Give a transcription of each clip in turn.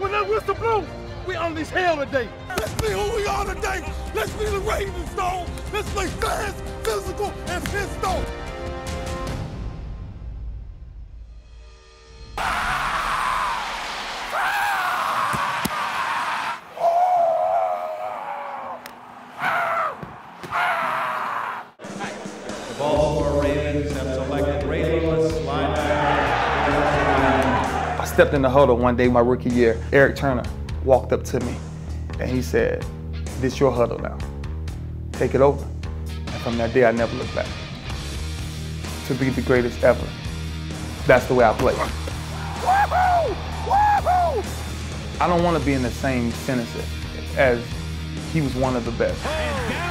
When that whistle blows, we unleash hell today. Let's be who we are today. Let's be the Ravens, dog. Let's play fast, physical, and. The stepped in the huddle one day my rookie year. Eric Turner walked up to me and he said, This your huddle now. Take it over. And from that day, I never looked back. To be the greatest ever. That's the way I play. I don't want to be in the same sentence as he was one of the best.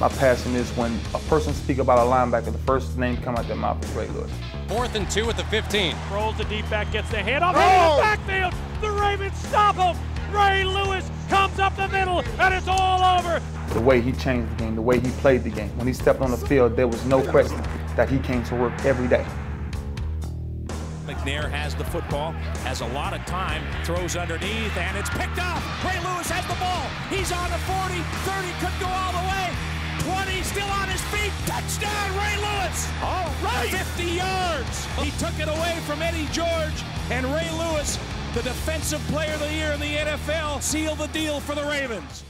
My passion is when a person speak about a linebacker, the first name come out their mouth is Ray Lewis. Fourth and two at the 15. Rolls the deep back, gets the handoff Oh! into the backfield. The Ravens stop him. Ray Lewis comes up the middle, and it's all over. The way he changed the game, the way he played the game. When he stepped on the field, there was no question that he came to work every day. McNair has the football, has a lot of time, throws underneath, and it's picked off. Ray Lewis has the ball. He's on the 40, 30, could go all the way. 20, still on his feet. Touchdown, Ray Lewis. All right. 50 yards. He took it away from Eddie George, and Ray Lewis, the defensive player of the year in the NFL, sealed the deal for the Ravens.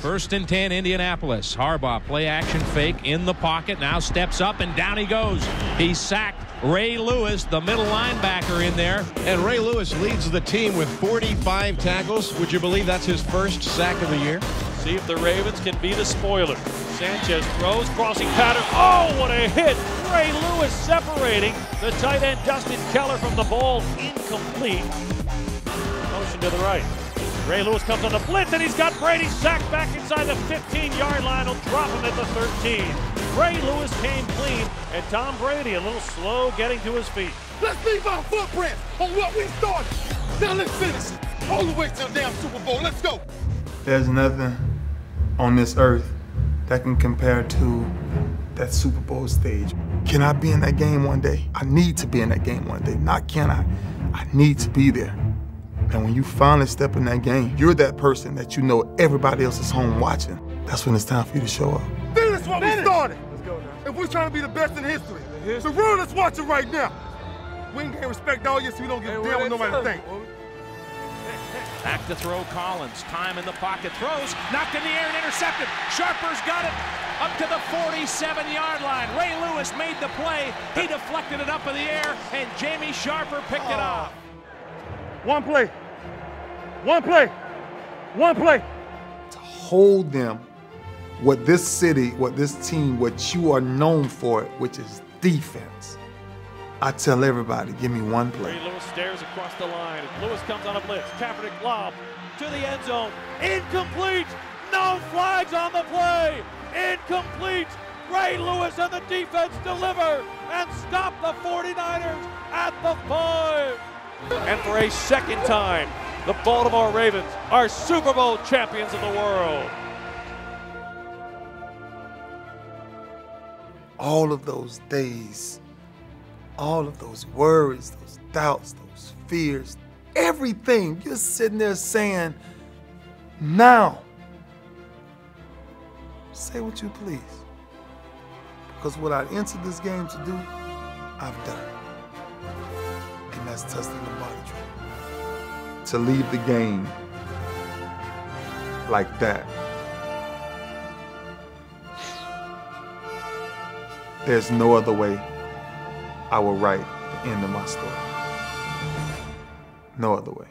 First and 10, Indianapolis. Harbaugh, play action fake in the pocket. Now steps up and down he goes. He's sacked Ray Lewis, the middle linebacker, in there. And Ray Lewis leads the team with 45 tackles. Would you believe that's his first sack of the year? See if the Ravens can be the spoiler. Sanchez throws, crossing pattern. Oh, what a hit! Ray Lewis separating the tight end Dustin Keller from the ball. Incomplete. Motion to the right. Ray Lewis comes on the blitz, and he's got Brady sacked back inside the 15-yard line. He'll drop him at the 13. Ray Lewis came clean, and Tom Brady a little slow getting to his feet. Let's leave our footprint on what we started. Now let's finish it. All the way to the damn Super Bowl. Let's go. There's nothing on this earth that can compare to that Super Bowl stage. Can I be in that game one day? I need to be in that game one day. Not can I. I need to be there. And when you finally step in that game, you're that person that you know everybody else is home watching. That's when it's time for you to show up. Finish what we started. Let's go now. If we're trying to be the best in history, the world is watching right now. We ain't getting respect all year, so we don't give a damn what nobody think. Back to throw Collins. Time in the pocket. Throws. Knocked in the air and intercepted. Sharper's got it. Up to the 47 yard line. Ray Lewis made the play. He deflected it up in the air, and Jamie Sharper picked it oh. off. One play. One play. One play. To hold them what this city, what this team, what you are known for, which is defense. I tell everybody, give me one play. Ray Lewis stares across the line. Lewis comes on a blitz. Kaepernick lob to the end zone. Incomplete. No flags on the play. Incomplete. Ray Lewis and the defense deliver and stop the 49ers at the five. And for a second time, the Baltimore Ravens are Super Bowl champions of the world. all of those days, all of those worries, those doubts, those fears, everything, you're sitting there saying, now, say what you please. Because what I entered this game to do, I've done. That's testing the body. To leave the game like that. There's no other way I will write the end of my story. No other way.